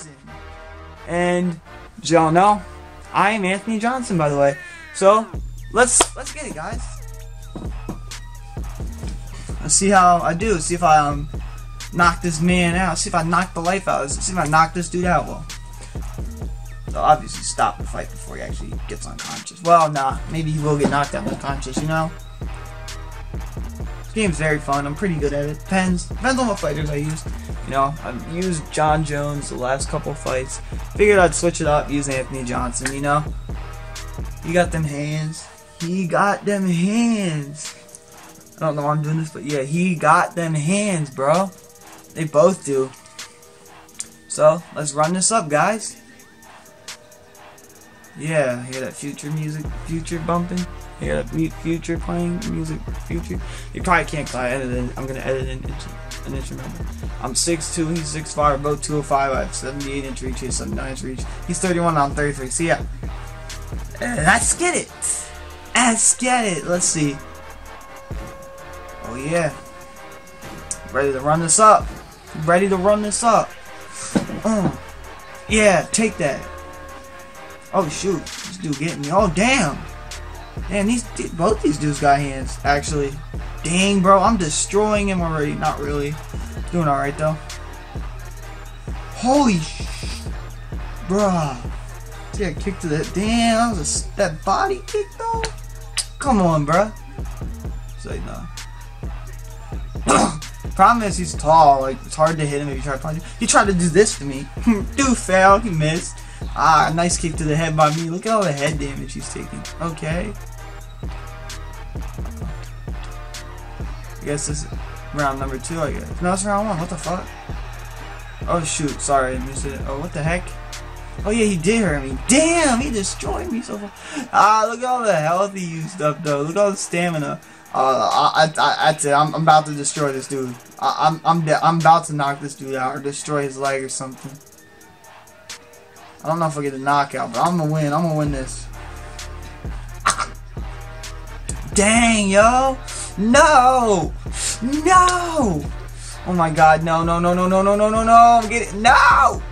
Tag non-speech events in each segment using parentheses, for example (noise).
Johnson. And as y'all know, I am Anthony Johnson, by the way. So let's let's get it, guys. Let's see how I do. See if I um knock this man out. See if I knock the life out. See if I knock this dude out. Well, so obviously stop the fight before he actually gets unconscious. Well, nah, maybe he will get knocked out unconscious. You know. Game's very fun. I'm pretty good at it. Depends. Depends on what fighters I use. You know, I've used Jon Jones the last couple fights. Figured I'd switch it up, use Anthony Johnson, you know? He got them hands. He got them hands. I don't know why I'm doing this, but yeah, he got them hands, bro. They both do. So, let's run this up, guys. Yeah, hear that Future music, Future bumping? Hear that Future playing music, Future? You probably can't cause I edited it. I'm gonna edit an, an instrumental. I'm 6'2", he's 6'5", both 205, I have 78 inch reach, he's 79 inch reach. He's 31, I'm 33, so yeah. Uh, let's get it! Let's get it! Let's see. Oh yeah. Ready to run this up. Ready to run this up. Uh, yeah, take that. Oh shoot, this dude getting me. Oh damn. Damn, these both these dudes got hands. Actually, dang, bro, I'm destroying him already. Not really. Doing all right though. Holy sh, bruh. That kick to that. Damn, that was a, that body kick though. Come on, bruh. Say no. (coughs) Problem is he's tall. Like it's hard to hit him if you try to punch him. He tried to do this to me. (laughs) Dude failed. He missed. Ah, nice kick to the head by me. Look at all the head damage he's taking. Okay. I guess this is round number two, I guess. No, it's round one. What the fuck? Oh, shoot. Sorry, I missed it. Oh, what the heck? Oh, yeah, he did hurt me. Damn, he destroyed me so far. Ah, look at all the health he used up, though. Look at all the stamina. Uh, I, I, that's it. I'm, I'm about to destroy this dude. I, I'm, I'm, I'm about to knock this dude out or destroy his leg or something. I don't know if I get a knockout, but I'm gonna win. I'm gonna win this. Dang, yo! No! No! Oh my god, no, no, no, no, no, no, no, no, no! I'm getting no!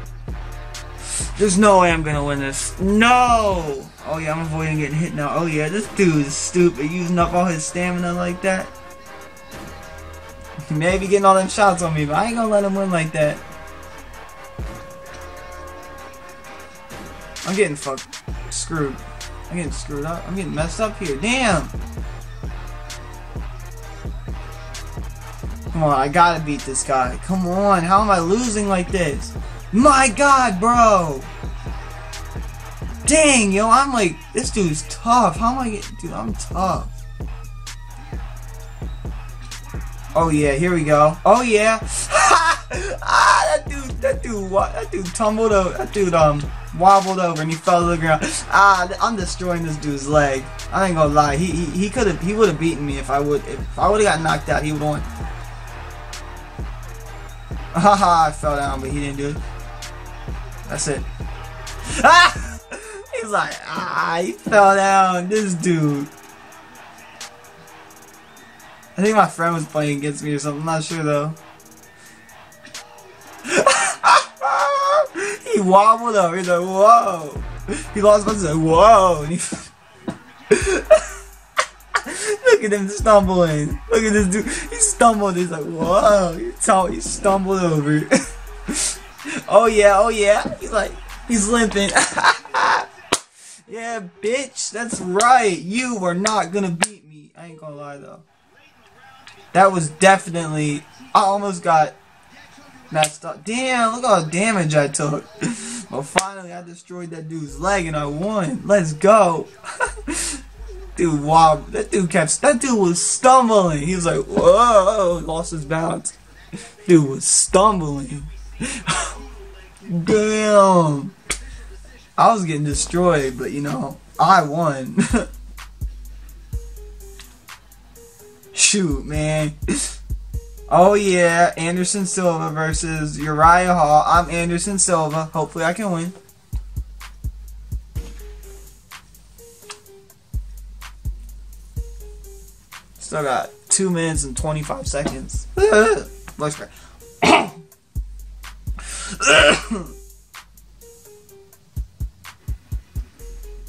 There's no way I'm gonna win this. No! Oh yeah, I'm avoiding getting hit now. Oh yeah, this dude is stupid, using up all his stamina like that. (laughs) Maybe getting all them shots on me, but I ain't gonna let him win like that. I'm getting fucked, screwed. I'm getting screwed up. I'm getting messed up here. Damn! Come on, I gotta beat this guy. Come on, how am I losing like this? My god, bro! Dang, yo, I'm like, this dude's tough. How am I getting, dude, I'm tough. Oh yeah, here we go. Oh yeah. (laughs) ah, that dude, that dude? That dude tumbled over. That dude, um, wobbled over and he fell to the ground. Ah, I'm destroying this dude's leg. I ain't gonna lie. He he, he could have he would have beaten me if I would if I would have got knocked out. He would (laughs) have. Haha, I fell down, but he didn't do it. That's it. Ah! (laughs) He's like, ah, he fell down. This dude. I think my friend was playing against me or something. I'm not sure though. He wobbled over. He's like, whoa. He lost my like, whoa. He (laughs) Look at him stumbling. Look at this dude. He stumbled. He's like, whoa. He, t- he stumbled over. (laughs) oh yeah, oh yeah. He's like, he's limping. (laughs) yeah, bitch. That's right. You are not gonna beat me. I ain't gonna lie though. That was definitely. I almost got messed up. Damn, look the damage I took. (laughs) but finally, I destroyed that dude's leg and I won. Let's go. (laughs) dude, wow. That dude kept. That dude was stumbling. He was like, whoa, lost his balance. (laughs) Dude was stumbling. Damn. I was getting destroyed, but you know, I won. Shoot, man. Oh yeah, Anderson Silva versus Uriah Hall. I'm Anderson Silva. Hopefully I can win. Still got two minutes and 25 seconds. (coughs) Looks great. (coughs)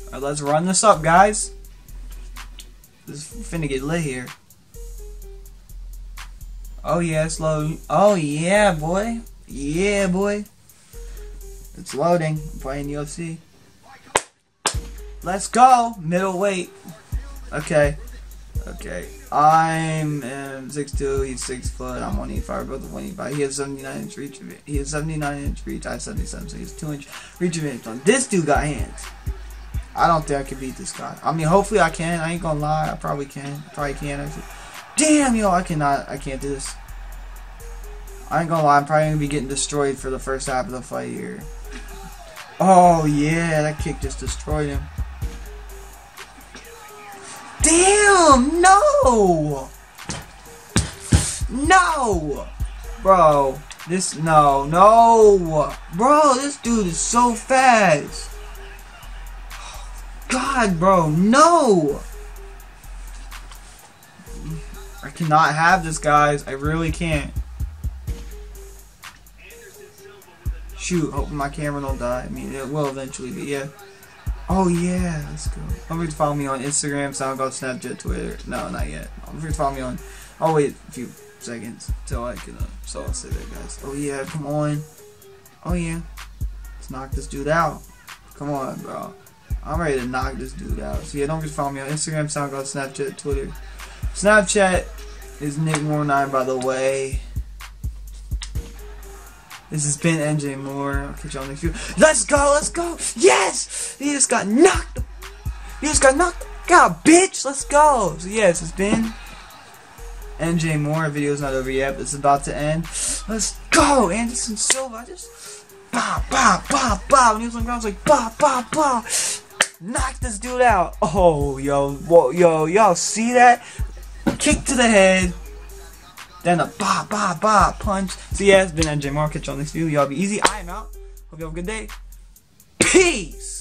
Alright, let's run this up, guys. This is finna get lit here. Oh yeah, it's loading. Oh yeah, boy. Yeah, boy. It's loading. I'm playing UFC. Let's go. Middleweight. Okay. Okay. I'm um, 6'2", he's 6 foot, I'm 185, both 185. He has 79 inch reach of. He has 79 inch reach, I have 77, so he has 2 inch reach of it. This dude got hands. I don't think I can beat this guy. I mean, hopefully I can. I ain't gonna lie. I probably can. I probably can, actually. Damn, yo, I cannot. I can't do this. I ain't gonna lie. I'm probably gonna be getting destroyed for the first half of the fight here. Oh, yeah. That kick just destroyed him. Damn, no! No! Bro, this, no, no! Bro, this dude is so fast! God, bro, no! I cannot have this, guys. I really can't. Shoot, hoping my camera don't die. I mean, it will eventually, but yeah. Oh yeah, let's go. Don't forget to follow me on Instagram, SoundCloud, Snapchat, Twitter. No, not yet. Don't forget to follow me on. I'll wait a few seconds till I can. Uh, so I'll say that, guys. Oh yeah, come on. Oh yeah, let's knock this dude out. Come on, bro. I'm ready to knock this dude out. So yeah, don't forget to follow me on Instagram, SoundCloud, Snapchat, Twitter. Snapchat is Nick Moore Nine, by the way. This has been NJ Moore. I'll catch y'all next video. Let's go, let's go. Yes! He just got knocked. He just got knocked out, bitch. Let's go. So yes, it's been NJ Moore. Video's not over yet, but it's about to end. Let's go. Anderson Silva. I just bah bah bah bah. When he was on the ground, I was like bah bah bah. Knock this dude out. Oh, yo, whoa, yo, y'all see that? Kick to the head. Then a ba ba ba punch. So yeah, it's been NJ. Catch y'all next video. Y'all be easy. I am out. Hope you have a good day. Peace.